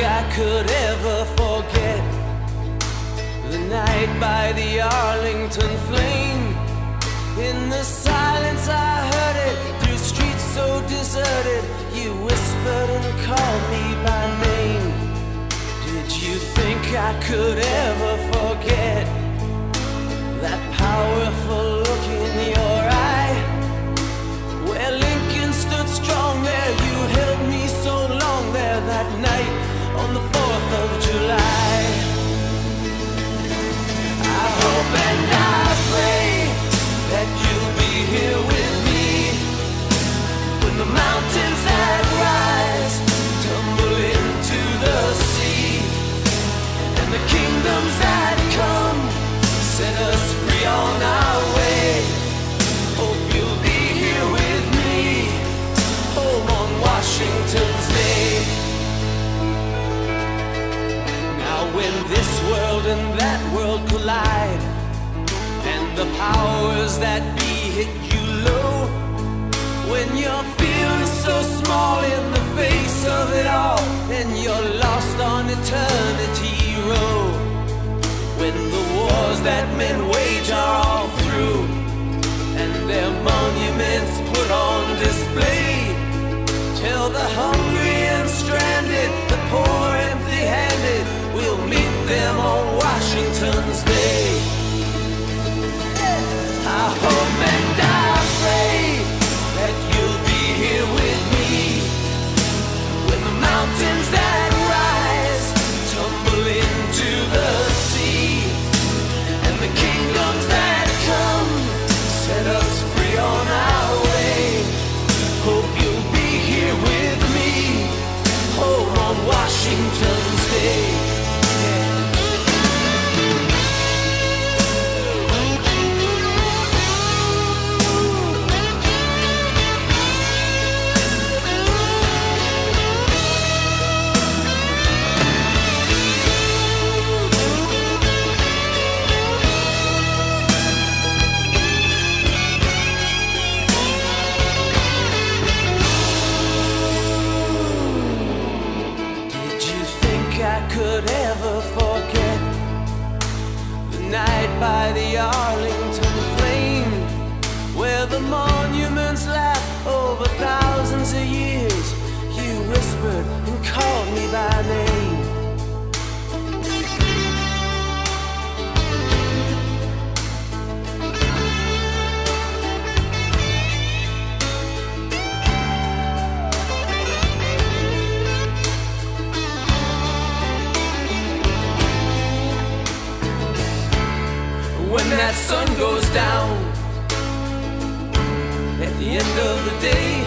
I could ever forget the night by the Arlington flame? In the silence, I heard it through streets so deserted. You whispered and called me by name. Did you think I could ever forget that powerful the powers that be hit you low, when you're feeling so small in the face of it all, and you're lost on eternity road, when the wars that men wage are all through, and their monuments put on display. Tell the hungry by name. when that sun goes down at the end of the day.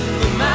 the man.